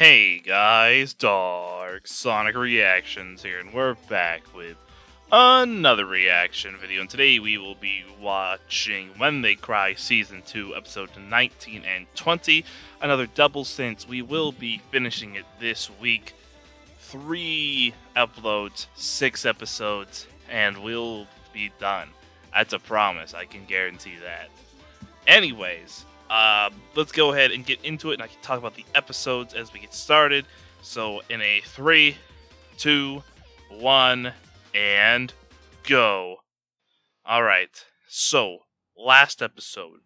Hey guys, Dark Sonic Reactions here, and we're back with another reaction video. And today we will be watching When They Cry Season 2, Episode 19 and 20. Another double since we will be finishing it this week. Three uploads, six episodes, and we'll be done. That's a promise, I can guarantee that. Anyways, uh, let's go ahead and get into it, and I can talk about the episodes as we get started. So, in a three, two, one, and go. All right. So, last episode,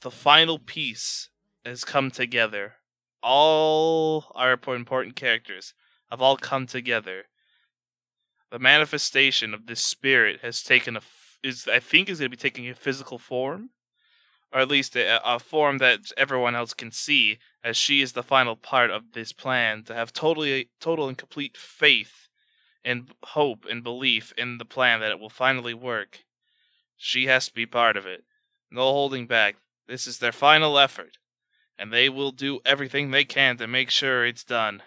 the final piece has come together. All our important characters have all come together. The manifestation of this spirit has taken a is I think is going to be taking a physical form or at least a, a, form that everyone else can see, as she is the final part of this plan to have totally, total and complete faith and hope and belief in the plan that it will finally work. She has to be part of it. No holding back. This is their final effort, and they will do everything they can to make sure it's done.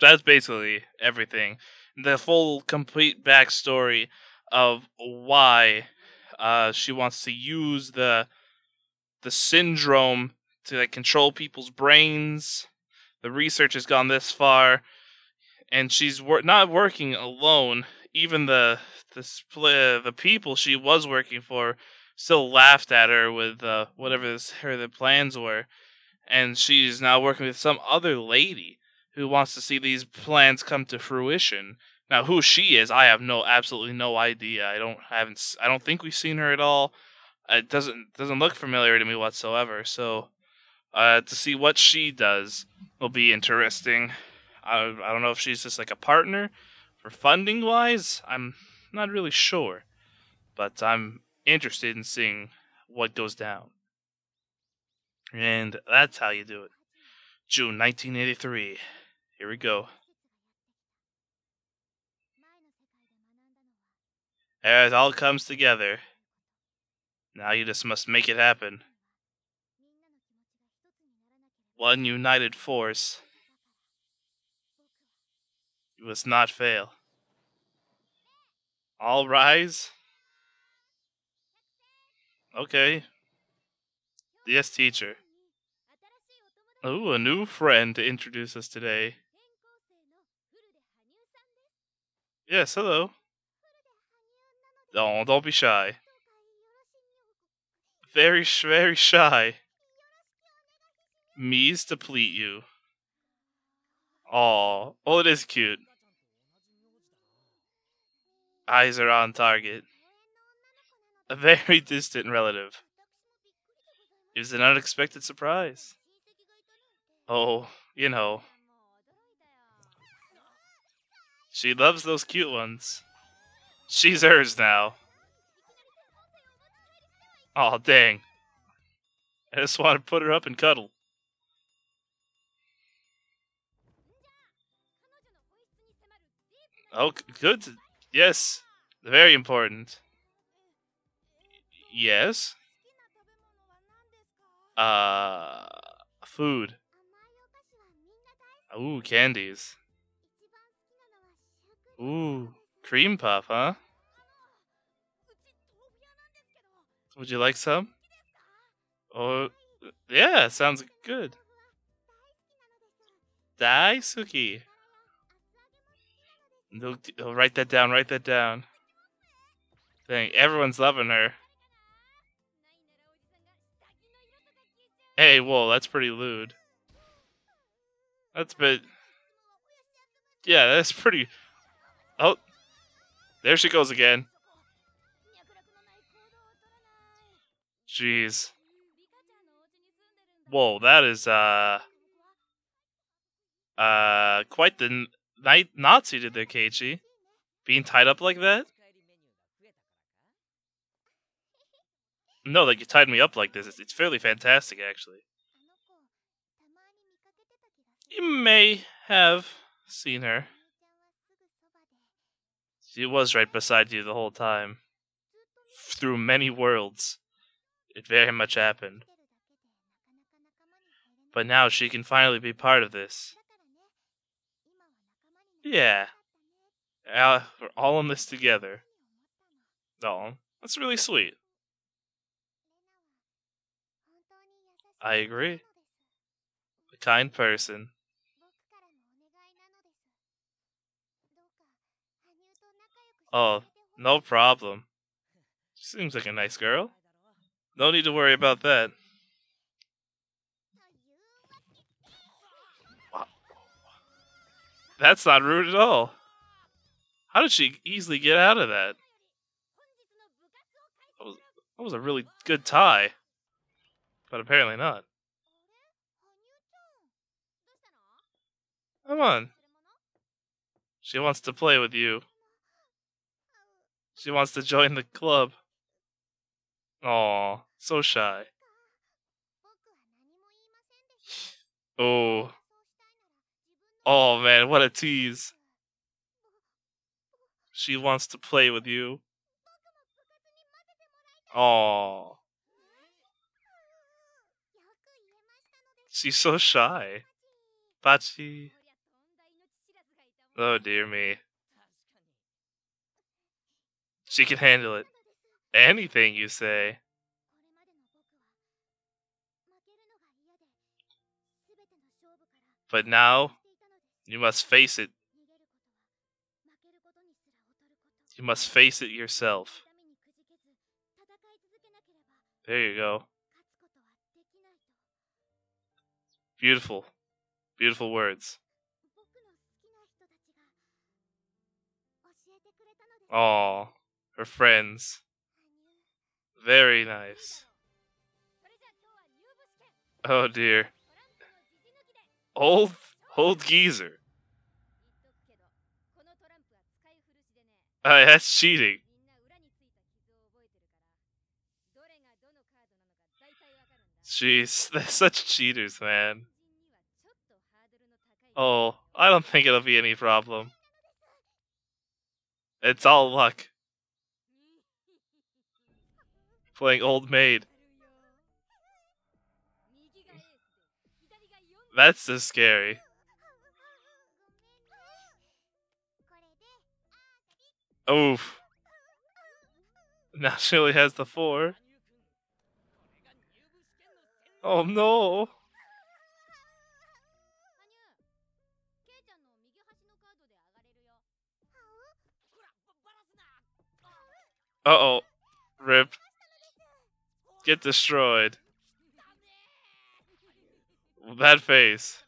That's basically everything. The full, complete backstory of why uh, she wants to use the the syndrome to like control people's brains. The research has gone this far, and she's wor- not working alone. Even the the split, the people she was working for still laughed at her with uh, whatever this, her the plans were, and she's now working with some other lady who wants to see these plans come to fruition. Now, who she is, I have no, absolutely no idea. I don't haven't, I don't think we've seen her at all. It doesn't doesn't look familiar to me whatsoever. So, uh, to see what she does will be interesting. I I don't know if she's just like a partner for funding wise. I'm not really sure, but I'm interested in seeing what goes down. And that's how you do it. June 1983. Here we go. It all comes together. Now you just must make it happen. One united force. You must not fail. All rise. Okay. Yes, teacher. Oh, a new friend to introduce us today. Yes, hello. Don't, don't be shy. Very, very shy. Me's to pleat you. Aw, oh, it is cute. Eyes are on target. A very distant relative. It was an unexpected surprise. Oh, you know. She loves those cute ones. She's hers now. Oh dang. I just want to put her up and cuddle. Oh, good. Yes. Very important. Yes. Uh, food. Ooh, candies. Ooh. Cream puff, huh? Would you like some? Oh, yeah, sounds good. Daisuki. Oh, write that down, write that down. Dang, everyone's loving her. Hey, whoa, that's pretty lewd. That's a bit... Yeah, that's pretty... Oh, there she goes again. Jeez. Whoa, that is uh uh quite the night Nazi did there, Keiichi. Being tied up like that? No, like you tied me up like this. It's, it's fairly fantastic, actually. You may have seen her. She was right beside you the whole time. Through many worlds. It very much happened. But now she can finally be part of this. Yeah. Uh, we're all in this together. Oh, that's really sweet. I agree. A kind person. Oh, no problem. Seems like a nice girl. No need to worry about that. That's not rude at all. How did she easily get out of that? That was, that was a really good tie. But apparently not. Come on. She wants to play with you. She wants to join the club. Aw, so shy. Oh. Oh man, what a tease. She wants to play with you. Aw. She's so shy. Bachi. Oh dear me. She can handle it. Anything you say. But now, you must face it. You must face it yourself. There you go. Beautiful. Beautiful words. Oh, her friends. Very nice. Oh dear. Old, old geezer. Uh, that's cheating. Jeez, they're such cheaters, man. Oh, I don't think it'll be any problem. It's all luck. Playing Old Maid. That's so scary. Oof. Now she only has the four. Oh no. Uh oh. Rip. Get destroyed. That face.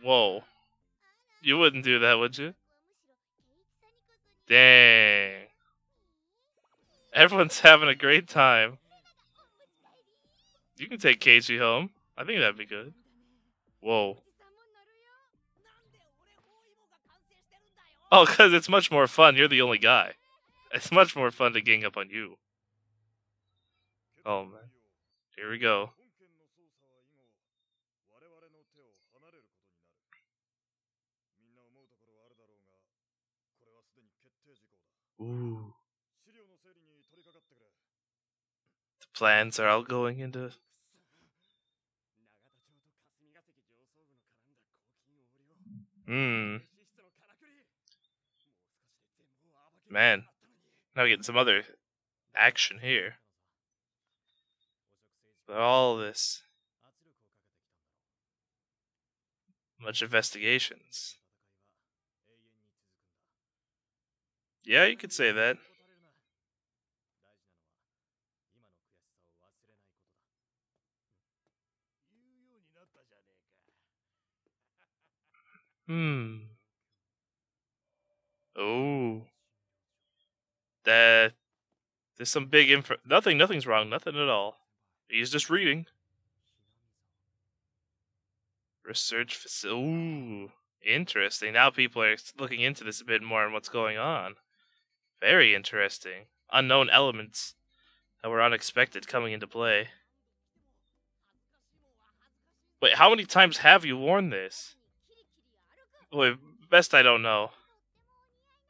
Whoa. You wouldn't do that, would you? Dang. Everyone's having a great time. You can take Keiji home. I think that'd be good. Whoa. Oh, because it's much more fun. You're the only guy. It's much more fun to gang up on you. Oh, man. Here we go. Ooh. The plans are all going into. Hmm. Man. Now we get some other action here. But all this. Much investigations. Yeah, you could say that. Hmm. Oh. That there's some big info. Nothing. Nothing's wrong. Nothing at all. He's just reading. Research facility. Ooh, interesting. Now people are looking into this a bit more and what's going on. Very interesting. Unknown elements that were unexpected coming into play. Wait, how many times have you worn this? Wait, best I don't know.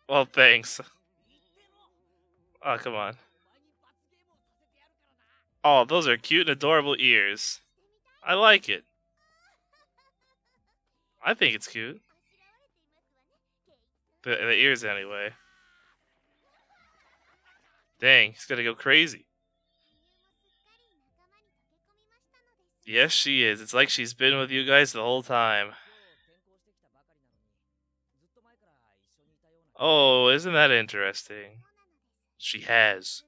Well, thanks. Oh, come on. Oh, those are cute and adorable ears. I like it. I think it's cute. The, the ears, anyway. Dang, he's gonna go crazy. Yes, she is. It's like she's been with you guys the whole time. Oh, isn't that interesting? She has.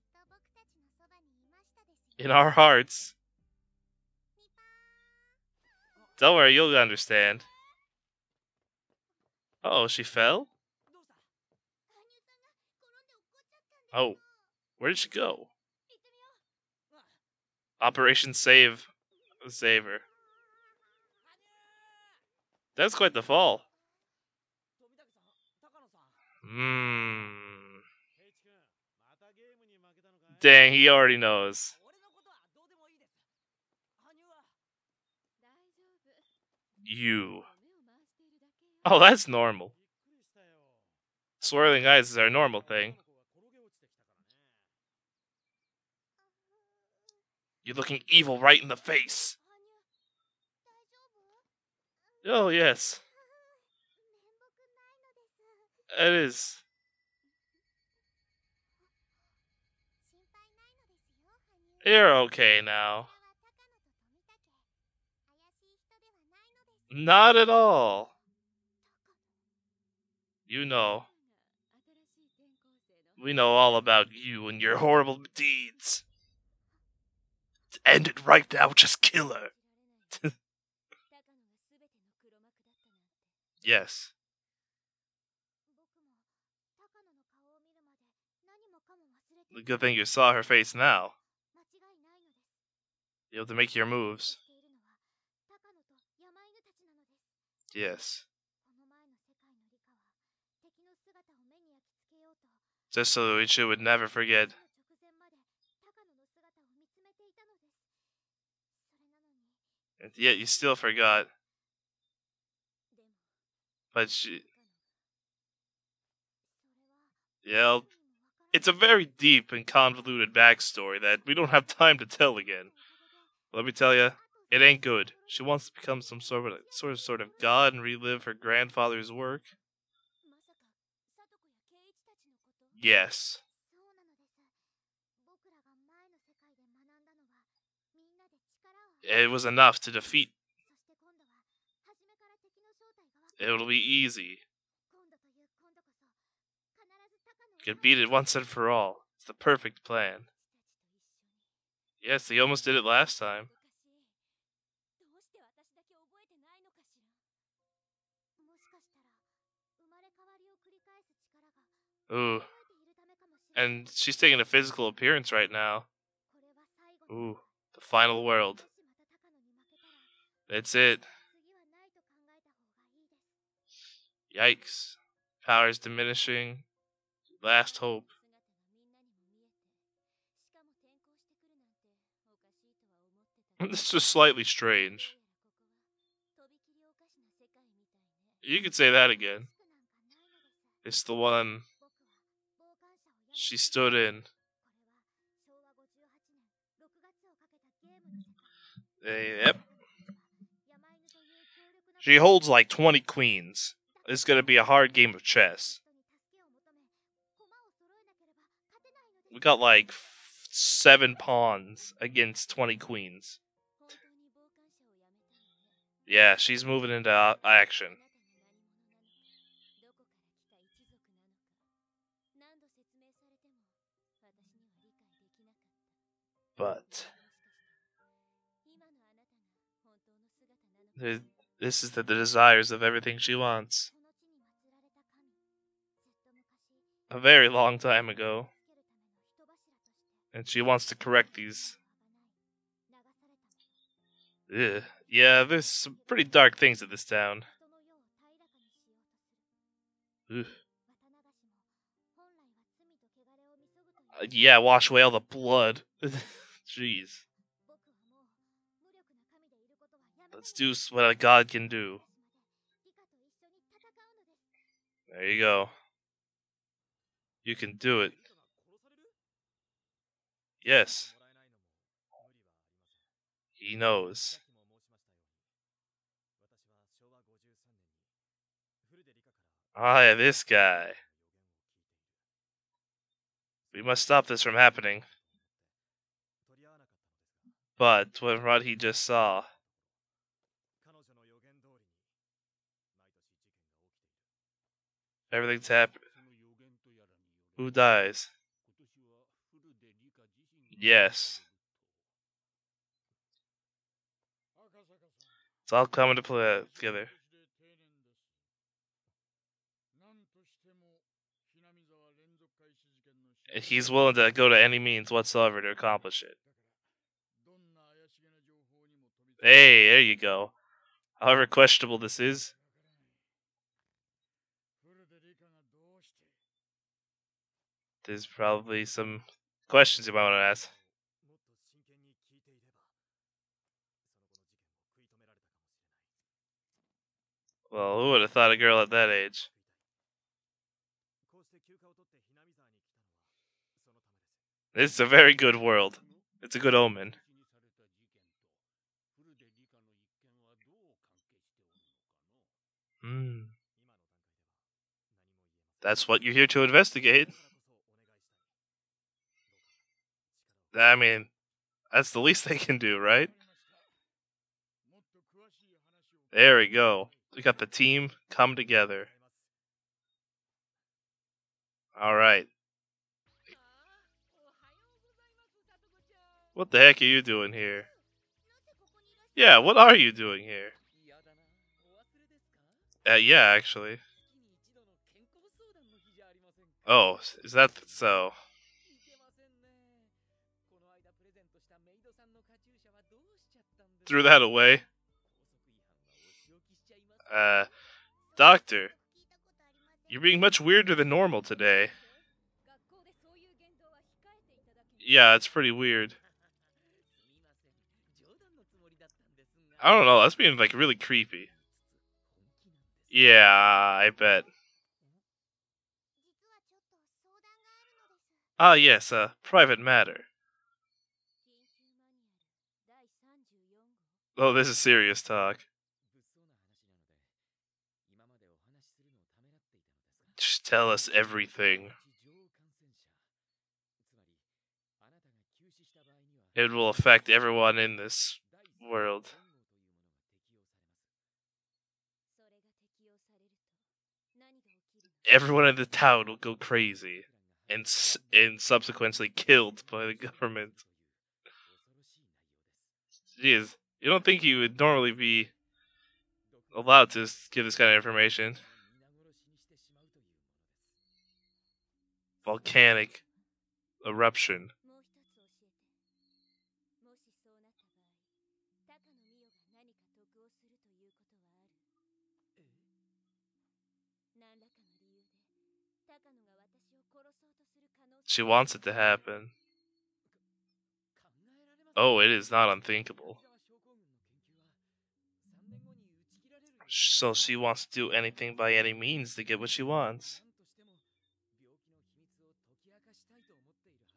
In our hearts. Don't worry, you'll understand. oh, she fell? Oh, where did she go? Operation Save. Save her. That's quite the fall. Hmm. Dang, he already knows. You. Oh, that's normal. Swirling eyes is our normal thing. You're looking evil right in the face. Oh, yes. It is. You're okay now. Not at all. You know. We know all about you and your horrible deeds. End it right now, just kill her. yes. The good thing you saw her face now. You have to make your moves. Yes. Just so Ichi would never forget. And yet you still forgot. But she... Yeah, it's a very deep and convoluted backstory that we don't have time to tell again. Let me tell you, it ain't good. She wants to become some sort of sort of sort of god and relive her grandfather's work. Yes. It was enough to defeat. It'll be easy. Get beat it once and for all. It's the perfect plan. Yes, he almost did it last time. Ooh. And she's taking a physical appearance right now. Ooh, the final world. That's it. Yikes. Powers diminishing. Last hope. This is slightly strange. You could say that again. It's the one she stood in. Yep. She holds like 20 queens. It's gonna be a hard game of chess. We got like seven pawns against 20 queens. Yeah, she's moving into action. But this is the, desires of everything she wants. A very long time ago. And she wants to correct these. Ugh. Yeah, there's some pretty dark things in this town. Ugh. Uh, yeah, wash away all the blood. Jeez. Let's do what a god can do. There you go. You can do it. Yes. He knows. Ah, yeah, this guy. We must stop this from happening. But when what he just saw. Everything's happening. Who dies? Yes. It's all coming to play together. He's willing to go to any means whatsoever to accomplish it. Hey, there you go. However questionable this is. There's probably some questions you might want to ask. Well, who would have thought a girl at that age? It's a very good world. It's a good omen. Hmm. That's what you're here to investigate. I mean, that's the least they can do, right? There we go. We got the team come together. All right. What the heck are you doing here? Yeah, what are you doing here? Uh, yeah, actually. Oh, is that so? Threw that away. Uh, doctor, you're being much weirder than normal today. Yeah, it's pretty weird. I don't know. That's being like really creepy. Yeah, I bet. Ah, yes, a private matter. Oh, this is serious talk. Just tell us everything. It will affect everyone in this world. Everyone in the town will go crazy and and subsequently killed by the government. Jeez, you don't think you would normally be allowed to give this kind of information? Volcanic eruption. She wants it to happen. Oh, it is not unthinkable. So she wants to do anything by any means to get what she wants.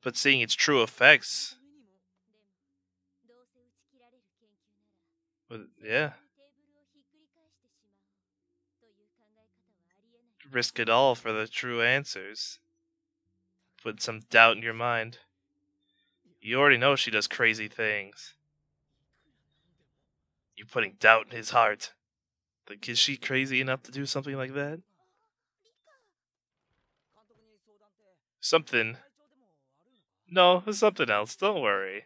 But seeing its true effects. But yeah. Risk it all for the true answers with some doubt in your mind. You already know she does crazy things. You're putting doubt in his heart. Like, is she crazy enough to do something like that? Something. No, something else. Don't worry.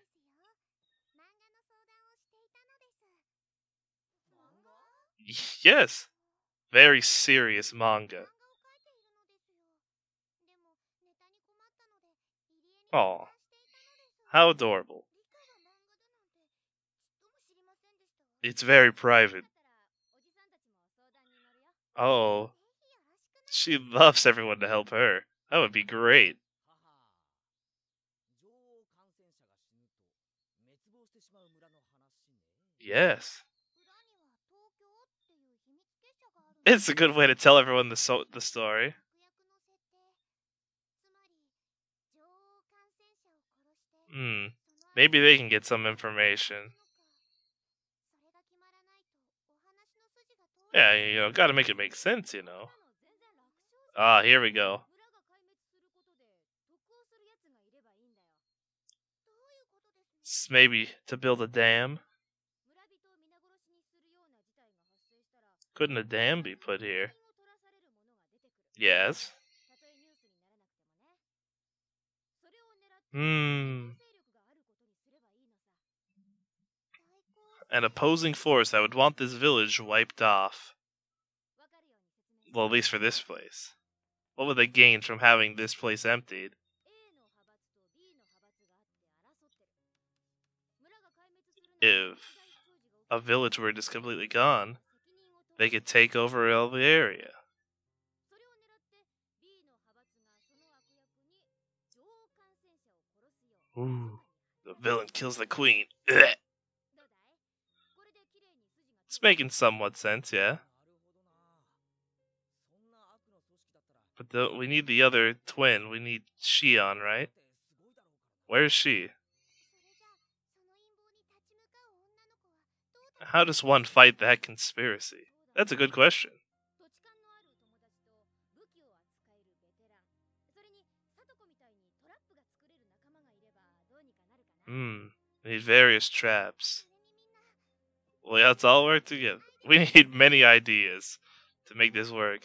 Yes. Very serious manga. Oh, how adorable. It's very private. Oh, she loves everyone to help her. That would be great. Yes. It's a good way to tell everyone the so- the story. Hmm. Maybe they can get some information. Yeah, you know, gotta make it make sense, you know. Ah, here we go. Maybe to build a dam. Couldn't a dam be put here? Yes. Hmm. An opposing force that would want this village wiped off. Well, at least for this place. What would they gain from having this place emptied? If a village were just completely gone, they could take over all the area. Ooh, the villain kills the queen. Ugh. It's making somewhat sense, yeah. But the, we need the other twin. We need Shion, right? Where is she? How does one fight that conspiracy? That's a good question. Hmm. Need various traps. Well, let's all work together. We need many ideas to make this work.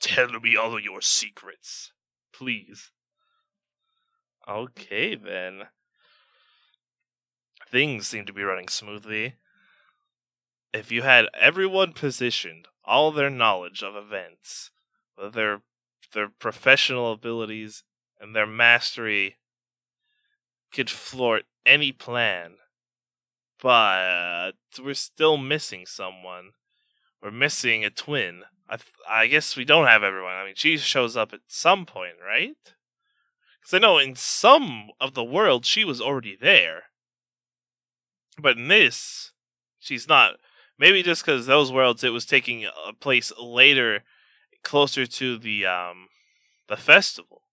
Tell me all of your secrets, please. Okay, then. Things seem to be running smoothly. If you had everyone positioned, all their knowledge of events, their their professional abilities, and their mastery could thwart any plan. But we're still missing someone. We're missing a twin. I th- I guess we don't have everyone. I mean, she shows up at some point, right? Because I know in some of the world she was already there, but in this, she's not. Maybe just because those worlds it was taking a place later, closer to the um, the festival.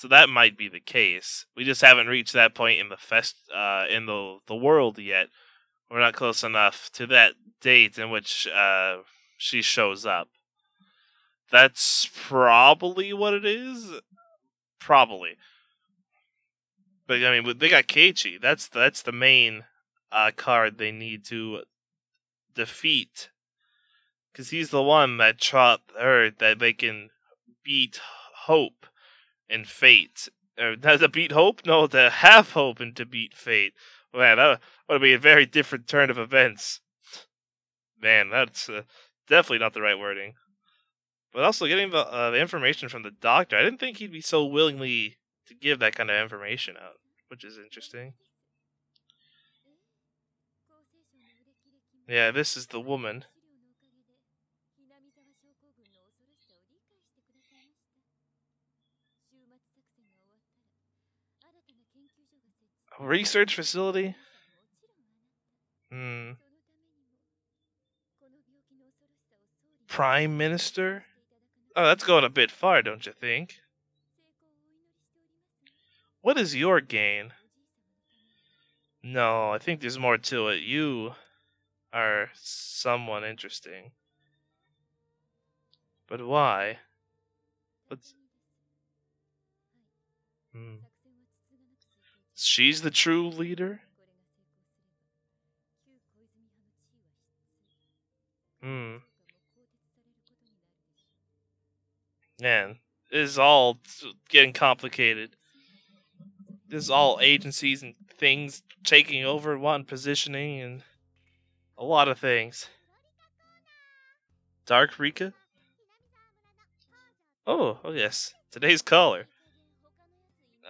So that might be the case. We just haven't reached that point in the fest uh, in the the world yet. We're not close enough to that date in which uh, she shows up. That's probably what it is. Probably. But I mean, they got Keiichi. That's that's the main uh, card they need to defeat, because he's the one that taught her that they can beat hope and fate. Or to beat hope? No, to have hope and to beat fate. Man, that would be a very different turn of events. Man, that's uh, definitely not the right wording. But also getting the, uh, the information from the doctor, I didn't think he'd be so willingly to give that kind of information out, which is interesting. Yeah, this is the woman. A research facility? Hmm. Prime Minister? Oh, that's going a bit far, don't you think? What is your gain? No, I think there's more to it. You are someone interesting. But why? What's... Hmm. She's the true leader? Hmm. Man, this is all getting complicated. This is all agencies and things taking over one positioning and a lot of things. Dark Rika? Oh, oh yes. Today's caller.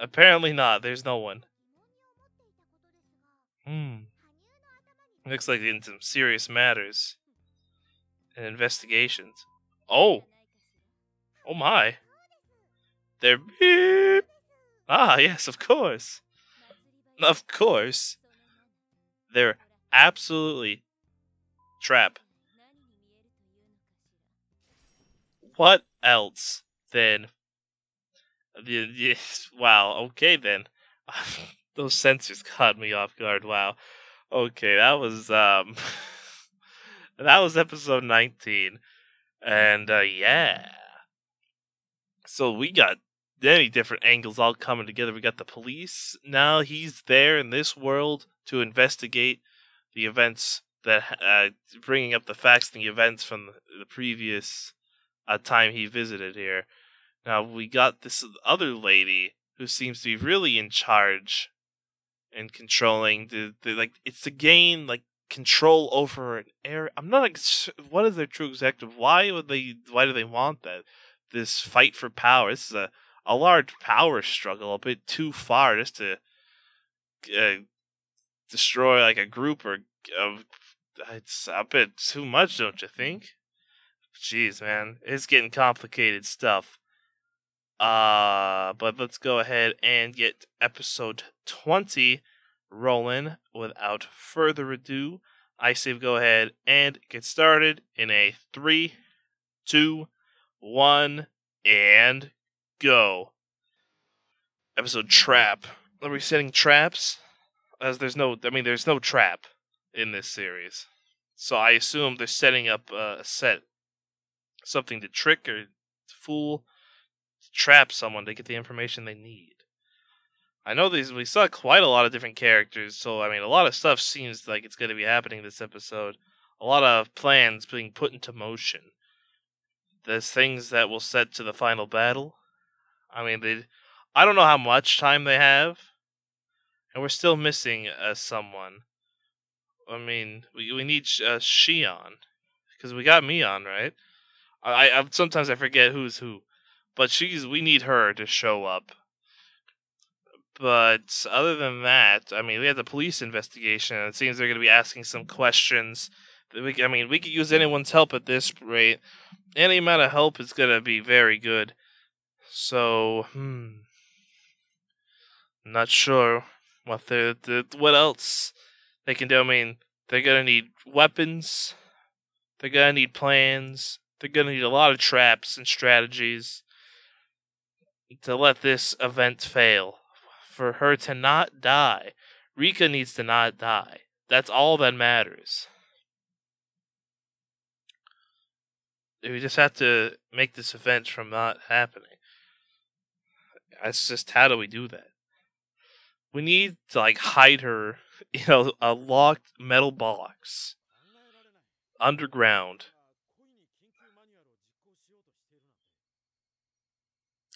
Apparently not. There's no one. Hmm. Looks like in some serious matters and investigations. Oh. Oh my. They're beep. Ah, yes, of course. Of course. They're absolutely trap. What else then? The, the, wow, okay then. Those sensors caught me off guard. Wow. Okay, that was um that was episode 19. And uh yeah. So we got many different angles all coming together. We got the police. Now he's there in this world to investigate the events that uh, bringing up the facts and the events from the, previous uh, time he visited here. Now we got this other lady who seems to be really in charge and controlling the, the like it's to gain like control over an area. I'm not like what is their true objective? Why would they? Why do they want that? This fight for power. This is a a large power struggle, a bit too far just to uh, destroy like a group or of. It's a bit too much, don't you think? Jeez, man, it's getting complicated stuff. Uh, but let's go ahead and get episode 20 rolling without further ado. I say go ahead and get started in a three, two, one, and go. Episode Trap. Are we setting traps? As there's no, I mean, there's no trap in this series. So I assume they're setting up a set, something to trick or to fool trap someone to get the information they need. I know these we saw quite a lot of different characters, so I mean a lot of stuff seems like it's going to be happening this episode. A lot of plans being put into motion. There's things that will set to the final battle. I mean, they I don't know how much time they have, and we're still missing uh, someone. I mean, we we need uh, Shion because we got Mion, right? I, I sometimes I forget who's who. But she's we need her to show up. But other than that, I mean, we had the police investigation, and it seems they're going to be asking some questions. We, I mean, we could use anyone's help at this rate. Any amount of help is going to be very good. So, hmm, not sure what they what else they can do. I mean, they're gonna need weapons. They're gonna need plans. They're gonna need a lot of traps and strategies to let this event fail. For her to not die. Rika needs to not die. That's all that matters. We just have to make this event from not happening. That's just how do we do that? We need to like hide her in a, a locked metal box underground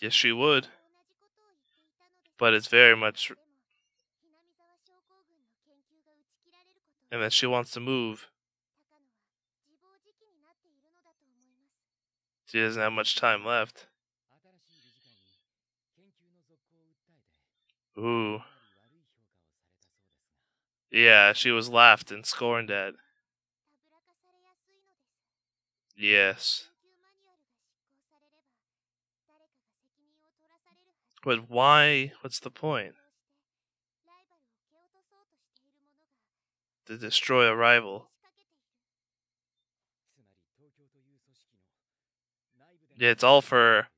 Yes, she would. But it's very much. And that she wants to move. She doesn't have much time left. Ooh. Yeah, she was laughed and scorned at. Yes. But why? What's the point? To destroy a rival. Yeah, it's all for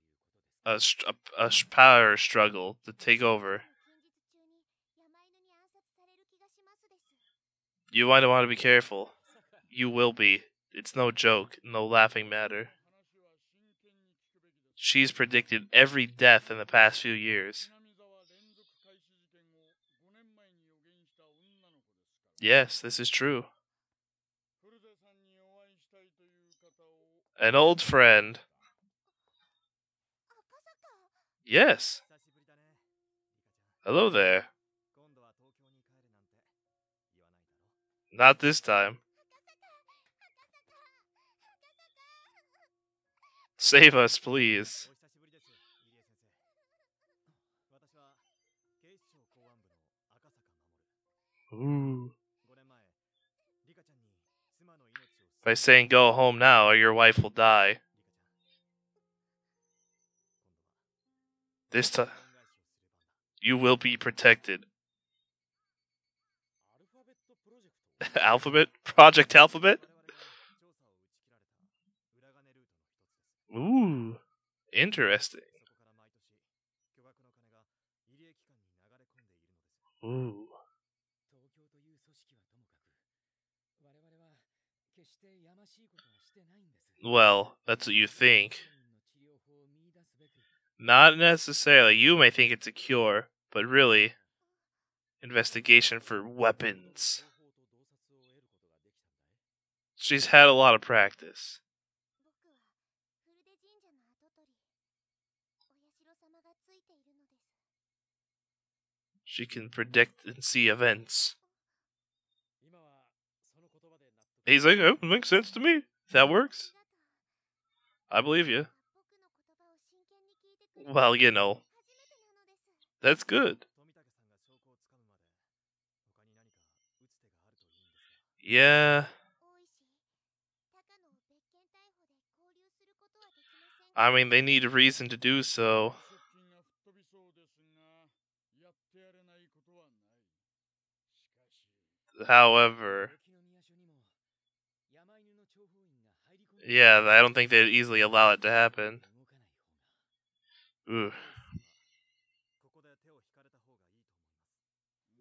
a, a, a power struggle to take over. You might want to be careful. You will be. It's no joke, no laughing matter. She's predicted every death in the past few years. Yes, this is true. An old friend. Yes. Hello there. Not this time. Save us, please. Ooh. By saying go home now or your wife will die. This time, you will be protected. Alphabet? Project Alphabet? Ooh, interesting. Ooh. Well, that's what you think. Not necessarily. You may think it's a cure, but really, investigation for weapons. She's had a lot of practice. She can predict and see events. He's like, oh, makes sense to me. That works. I believe you. Well, you know, that's good. Yeah. I mean, they need a reason to do so. However, yeah, I don't think they'd easily allow it to happen. Ooh.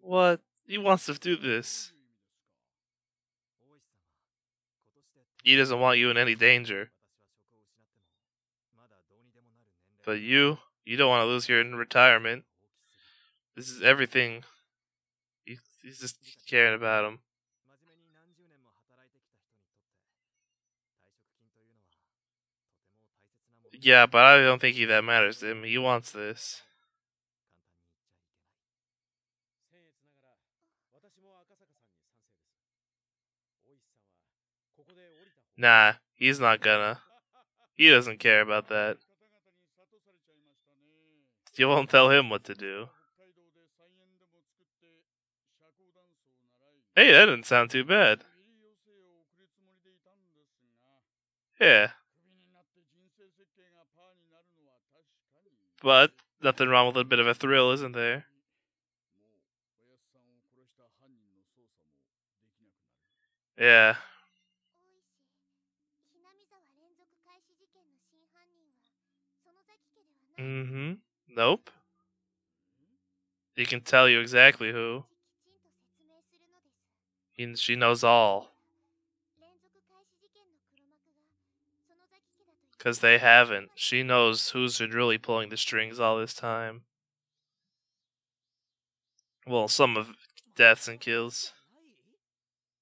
What? He wants to do this. He doesn't want you in any danger. But you, you don't want to lose your retirement. This is everything. He, he's just caring about him. Yeah, but I don't think he that matters to him. He wants this. Nah, he's not gonna. He doesn't care about that. You won't tell him what to do. Hey, that didn't sound too bad. Yeah. But nothing wrong with a bit of a thrill, isn't there? Yeah. Mm-hmm. Nope. He can tell you exactly who. He, she knows all. Because they haven't. She knows who's been really pulling the strings all this time. Well, some of deaths and kills.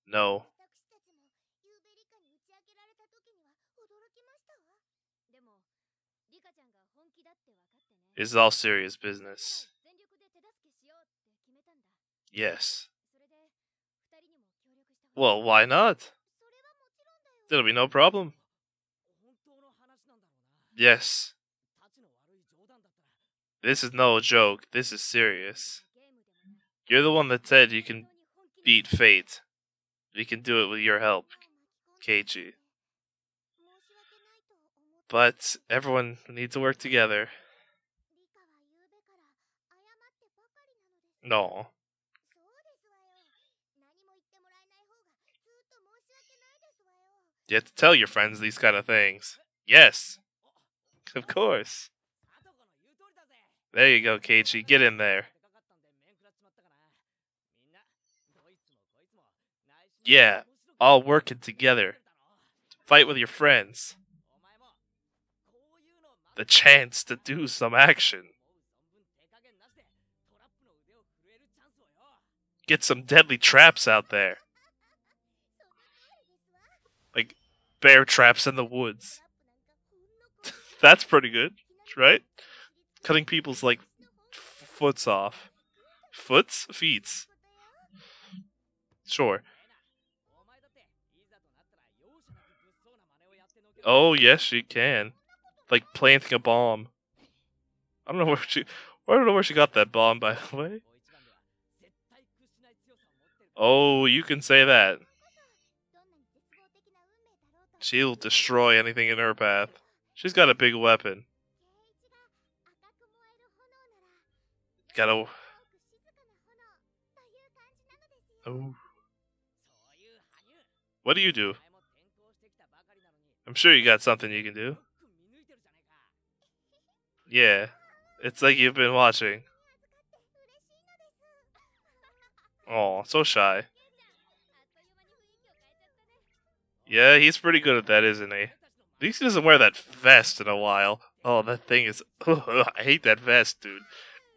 No. It's all serious business. Yes. Well, why not? There'll be no problem. Yes. This is no joke. This is serious. You're the one that said you can beat fate. We can do it with your help, Keiichi. But everyone needs to work together. No. You have to tell your friends these kind of things. Yes. Of course. There you go, Keiichi. Get in there. Yeah, all working together. Fight with your friends. The chance to do some action. Get some deadly traps out there. Like bear traps in the woods. That's pretty good, right? Cutting people's like foots off. Foots? Feet. Sure. Oh yes, she can. Like planting a bomb. I don't know where she. I don't know where she got that bomb, by the way. Oh, you can say that. She'll destroy anything in her path. She's got a big weapon. Gotta. Oh. What do you do? I'm sure you got something you can do. Yeah. It's like you've been watching. Oh, so shy. Yeah, he's pretty good at that, isn't he? At least he doesn't wear that vest in a while. Oh, that thing is. I hate that vest, dude.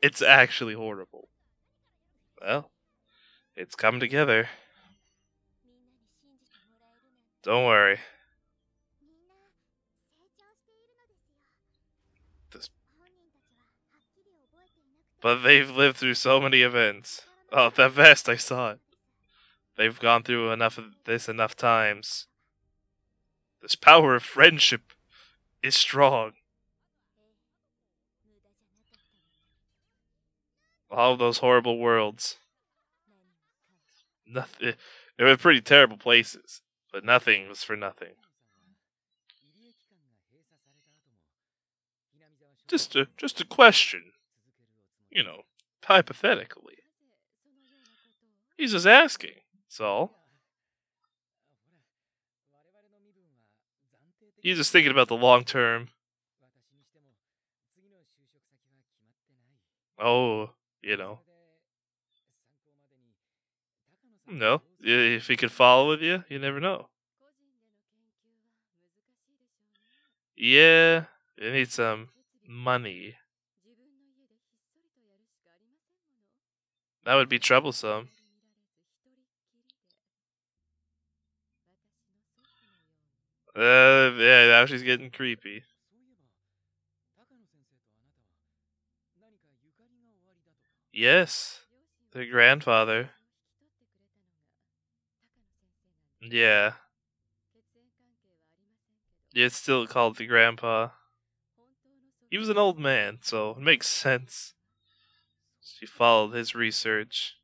It's actually horrible. Well, it's come together. Don't worry. This... But they've lived through so many events. Oh, that vest, I saw it. They've gone through enough of this enough times. This power of friendship is strong. All those horrible worlds. Nothing. They were pretty terrible places, but nothing was for nothing. Just a just a question. You know, hypothetically. He's just asking. That's all. He's just thinking about the long term. Oh, you know. No, if he could follow with you, you never know. Yeah, you need some money. That would be troublesome. Uh, yeah, now she's getting creepy. Yes, the grandfather. Yeah. It's still called the grandpa. He was an old man, so it makes sense. She followed his research.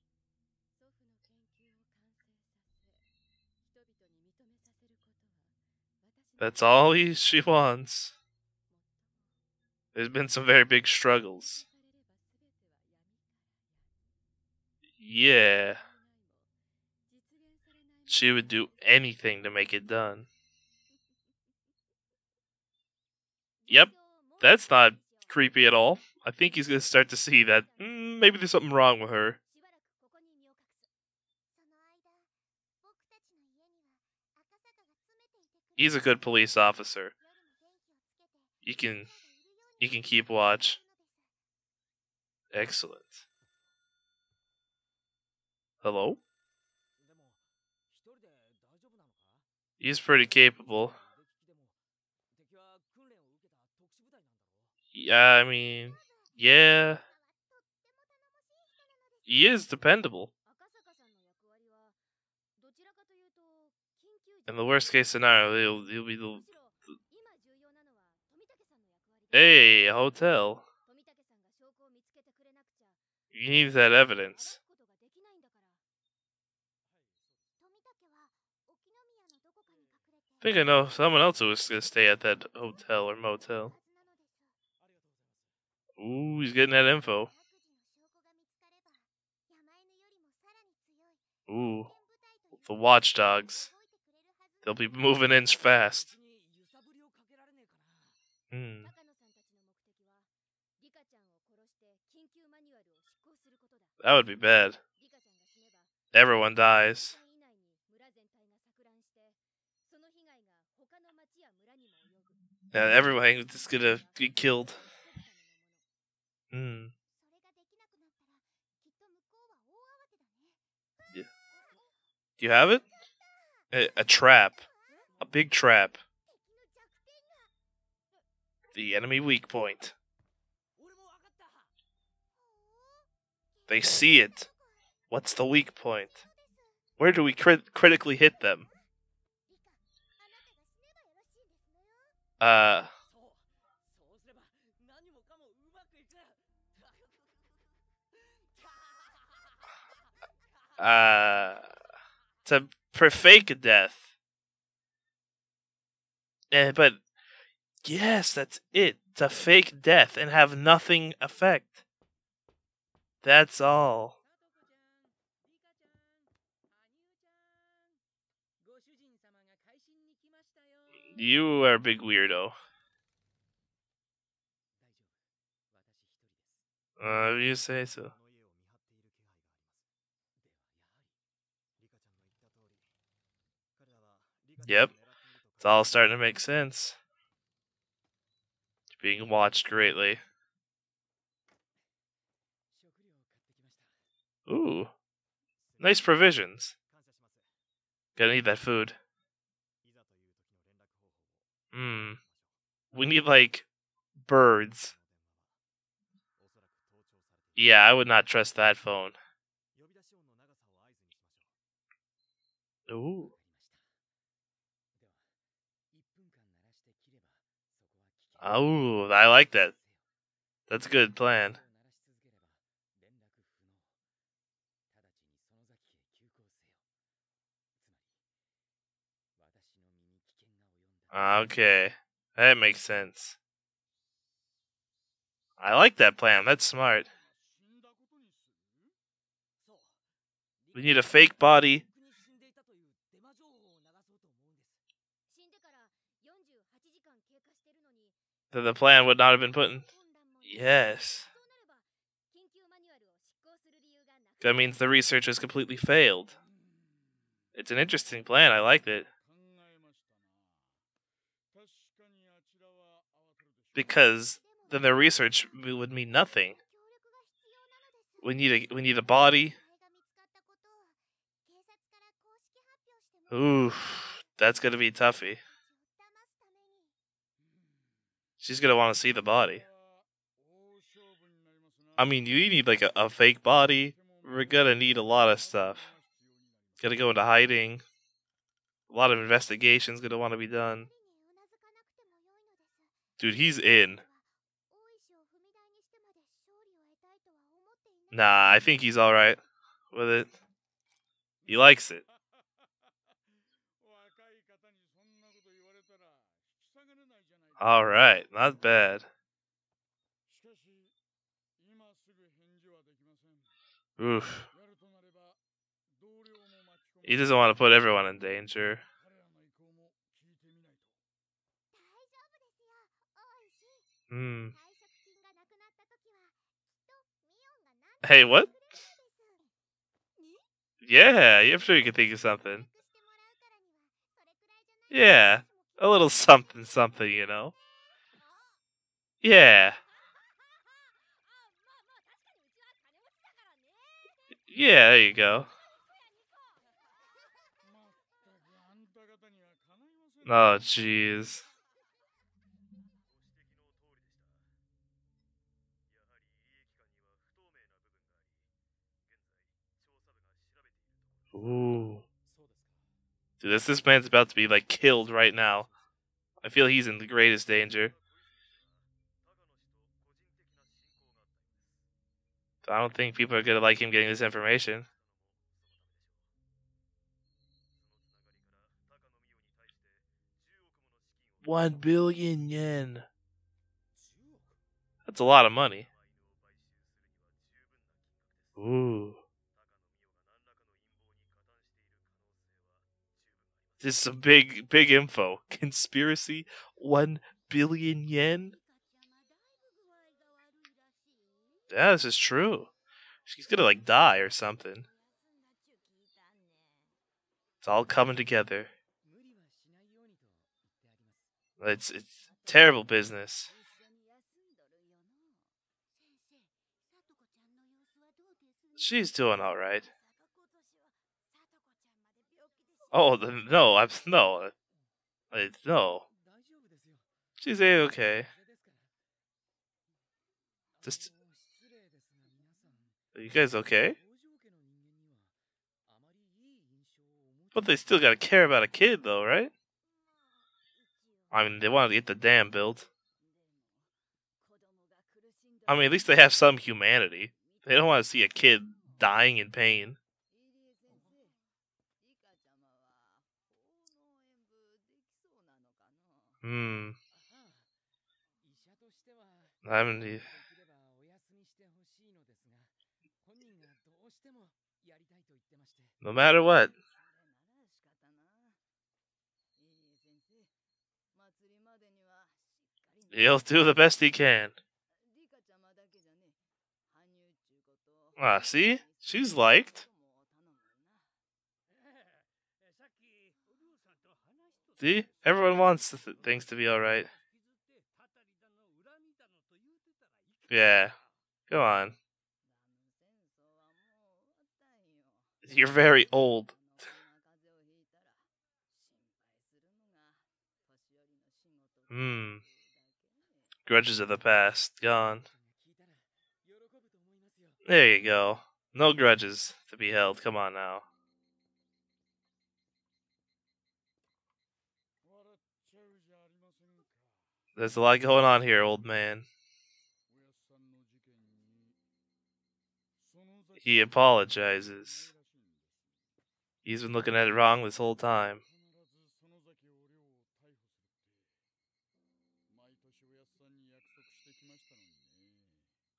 That's all he, she wants. There's been some very big struggles. Yeah. She would do anything to make it done. Yep, that's not creepy at all. I think he's going to start to see that mm, maybe there's something wrong with her. He's a good police officer. You can you can keep watch. Excellent. Hello? He's pretty capable. Yeah, I mean, yeah. He is dependable. In the worst case scenario, he'll, he'll be the. Hey, a hotel. You need that evidence. I think I know someone else who was going to stay at that hotel or motel. Ooh, he's getting that info. Ooh, the watchdogs. They'll be moving in fast. Hmm. That would be bad. Everyone dies. Yeah, everyone is gonna get killed. Hmm. Yeah. Do you have it? A, a trap. A big trap. The enemy weak point. They see it. What's the weak point? Where do we crit- critically hit them? Uh. Uh. To for fake death. Eh, but yes, that's it. To fake death and have nothing affect. That's all. You are a big weirdo. Uh, you say so. Yep. It's all starting to make sense. Being watched greatly. Ooh. Nice provisions. Gotta need that food. Hmm. We need, like, birds. Yeah, I would not trust that phone. Ooh. Oh, I like that. That's a good plan. Okay, that makes sense. I like that plan. That's smart. We need a fake body. That the plan would not have been put in. Yes. That means the research has completely failed. It's an interesting plan. I liked it. Because then the research would mean nothing. We need a we need a body. Ooh, that's gonna be toughy. She's gonna want to see the body. I mean, you need like a, a fake body. We're gonna need a lot of stuff. Gotta go into hiding. A lot of investigations gonna want to be done. Dude, he's in. Nah, I think he's alright with it. He likes it. Alright, not bad. Oof. He doesn't want to put everyone in danger. Hmm. Hey, what? Yeah, I'm sure you can think of something. Yeah, a little something something, you know? Yeah. Yeah, there you go. Oh, jeez. Ooh. Dude, this this man's about to be like killed right now. I feel he's in the greatest danger. I don't think people are gonna like him getting this information. One billion yen. That's a lot of money. Ooh. This is some big, big info. Conspiracy, one billion yen. Yeah, this is true. She's gonna like die or something. It's all coming together. It's it's terrible business. She's doing all right. Oh no, I'm no, uh, I, no. She's a okay. Just, are you guys okay? But they still gotta care about a kid, though, right? I mean, they want to get the dam built. I mean, at least they have some humanity. They don't want to see a kid dying in pain. Hmm. I mean, no matter what. He'll do the best he can. Ah, see? She's liked. See? Everyone wants th- things to be alright. Yeah. Go on. You're very old. Hmm. Grudges of the past. Gone. There you go. No grudges to be held. Come on now. There's a lot going on here, old man. He apologizes. He's been looking at it wrong this whole time.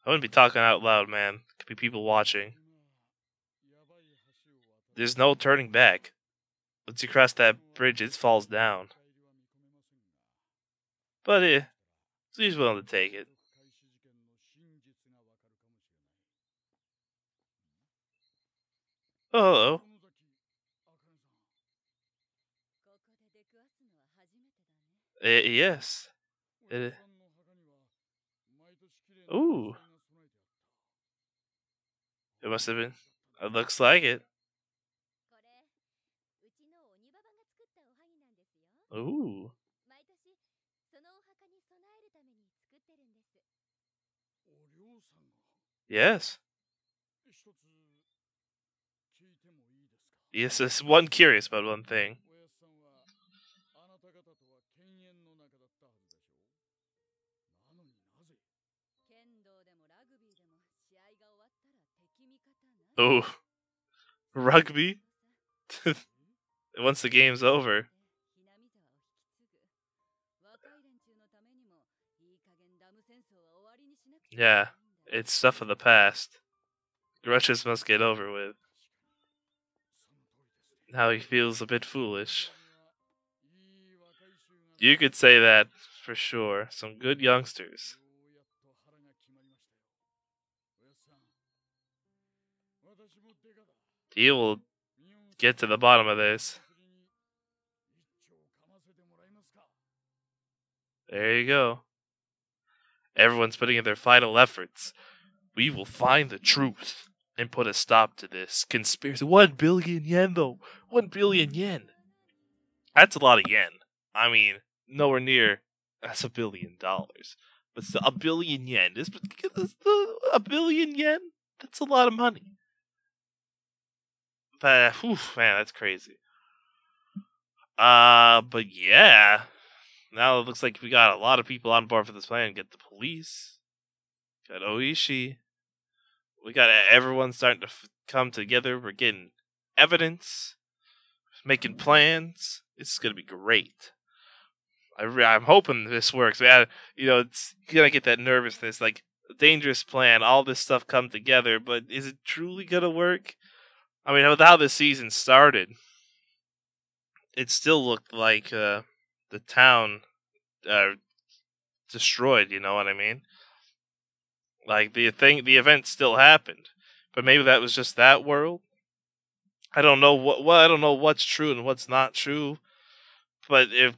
I wouldn't be talking out loud, man. Could be people watching. There's no turning back. Once you cross that bridge, it falls down. But eh, he's willing to take it. Oh, hello. Uh, yes. Uh, ooh. It must have been. It looks like it. Ooh. Yes. Yes, there's one curious about one thing. Oh, rugby? Once the game's over. Yeah, it's stuff of the past. Grudges must get over with. Now he feels a bit foolish. You could say that for sure. Some good youngsters. He will get to the bottom of this. There you go. Everyone's putting in their final efforts. We will find the truth and put a stop to this conspiracy. One billion yen, though. One billion yen. That's a lot of yen. I mean, nowhere near that's a billion dollars. But still, a billion yen. This, this a billion yen. That's a lot of money. But whew, man, that's crazy. Uh, but yeah, now it looks like we got a lot of people on board for this plan. Get the police, got Oishi, we got everyone starting to f- come together. We're getting evidence, making plans. It's gonna be great. I re- I'm hoping this works. Man, you know, it's gotta get that nervousness, like dangerous plan. All this stuff come together, but is it truly gonna work? I mean, with how the season started, it still looked like uh, the town uh, destroyed. You know what I mean? Like the thing, the event still happened, but maybe that was just that world. I don't know what. Well, I don't know what's true and what's not true. But if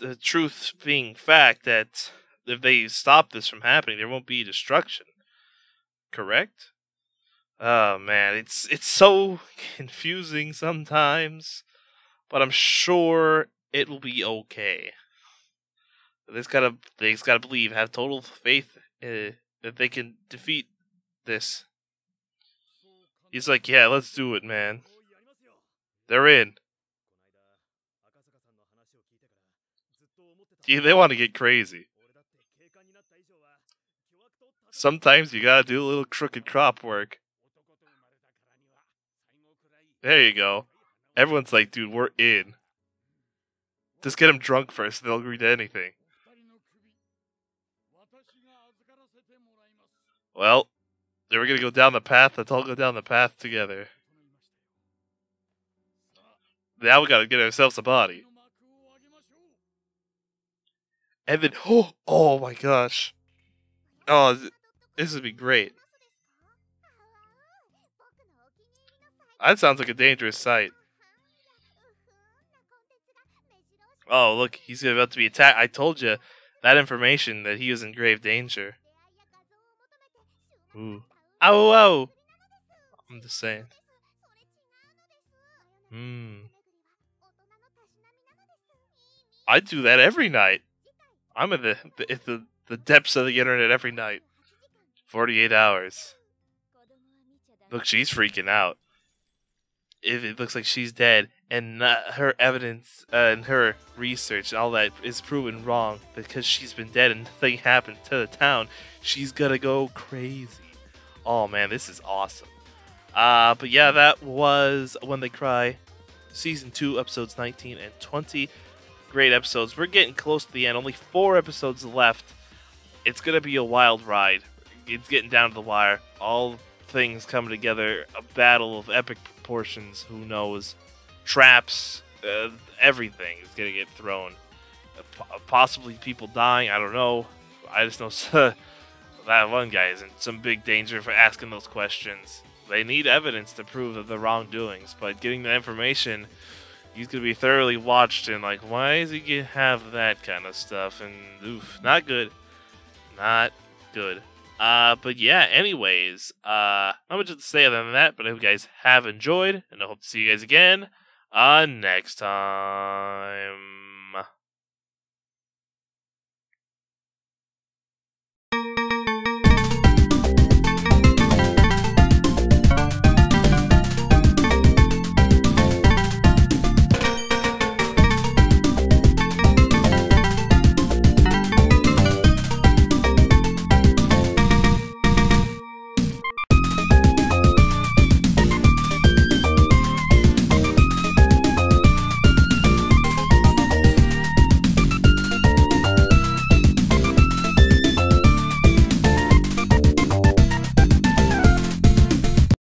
the truth being fact that if they stop this from happening, there won't be destruction. Correct? Oh man, it's it's so confusing sometimes, but I'm sure it will be okay. They gotta they just gotta believe, have total faith uh, that they can defeat this. He's like, yeah, let's do it, man. They're in. Yeah, they want to get crazy. Sometimes you gotta do a little crooked crop work. There you go. Everyone's like, dude, we're in. Just get them drunk first, they'll agree to anything. Well, were gonna go down the path. Let's all go down the path together. Now we gotta get ourselves a body. And then, oh, oh my gosh. Oh, this would be great. That sounds like a dangerous sight. Oh, look, he's about to be attacked. I told you that information that he was in grave danger. Ooh. Ow, ow. I'm just saying. Hmm. I do that every night. I'm in the, the, the, the depths of the internet every night. 48 hours. Look, she's freaking out. If it looks like she's dead, and her evidence uh, and her research and all that is proven wrong because she's been dead and nothing happened to the town, she's gonna go crazy. Oh man, this is awesome. Uh, but yeah, that was When They Cry, Season 2, Episodes 19 and 20. Great episodes. We're getting close to the end. Only four episodes left. It's to be a wild ride. It's getting down to the wire. All things coming together. A battle of epic proportions. Who knows? Traps. Uh, everything is to get thrown. Uh, possibly people dying. I don't know. I just know that one guy is in some big danger for asking those questions. They need evidence to prove of the wrongdoings, but getting the information, he's gonna be thoroughly watched and like, why is he get, have that kind of stuff? And oof, not good, not good. Uh, but yeah, anyways, uh, not much to say other than that. But I hope you guys have enjoyed, and I hope to see you guys again uh, next time.